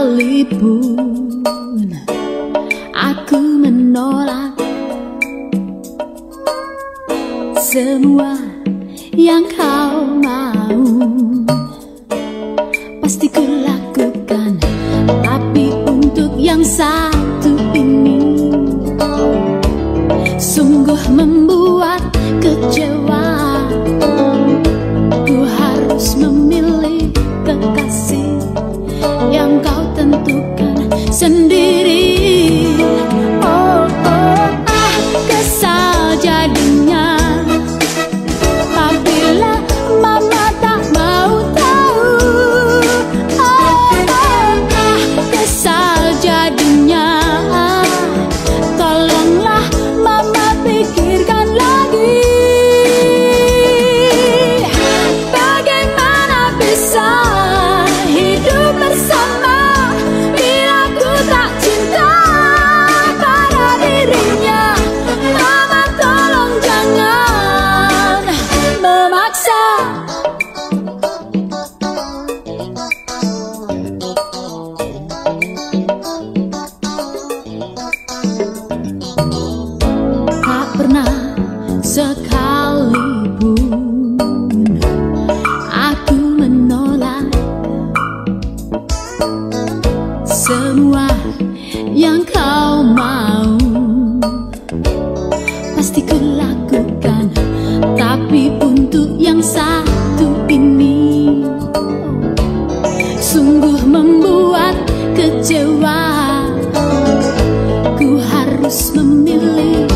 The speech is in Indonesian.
sekalipun aku menolak semua yang kau mau. Pasti kulakukan, tapi untuk yang satu ini sungguh membuat kecewa. lonely